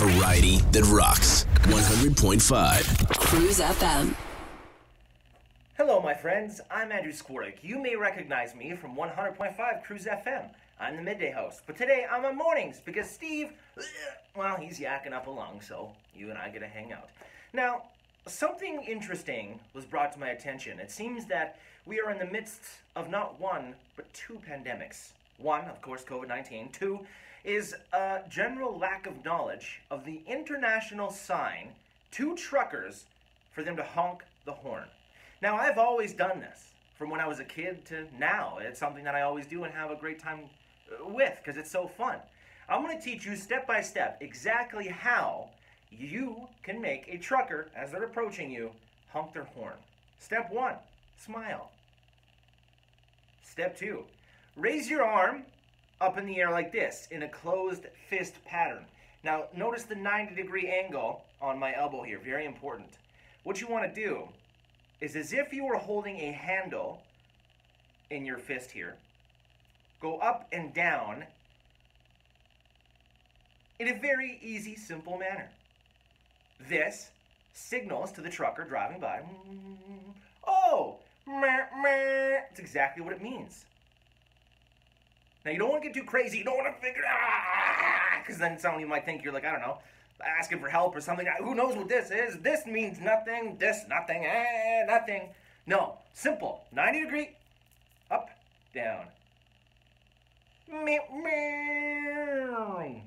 Variety that rocks. 100.5. CRUZ FM. Hello, my friends. I'm Andrew Squirtick. You may recognize me from 100.5 CRUZ FM. I'm the midday host, but today I'm on mornings because Steve, well, he's yakking up a lung, so you and I get to hang out. Now, something interesting was brought to my attention. It seems that we are in the midst of not one, but two pandemics. One, of course, COVID 19. Two is a general lack of knowledge of the international sign to truckers for them to honk the horn. Now, I've always done this from when I was a kid to now. It's something that I always do and have a great time uh, with because it's so fun. I'm going to teach you step by step exactly how you can make a trucker, as they're approaching you, honk their horn. Step one, smile. Step two, raise your arm up in the air like this in a closed fist pattern. Now, notice the 90 degree angle on my elbow here, very important. What you want to do is as if you were holding a handle in your fist here, go up and down in a very easy, simple manner. This signals to the trucker driving by, oh, meh, meh. It's exactly what it means. Now, you don't want to get too crazy. You don't want to figure out, because then someone you might think you're like, I don't know, asking for help or something. Who knows what this is? This means nothing. This, nothing. Eh, nothing. No, simple. 90 degree, up, down. Meow, meow.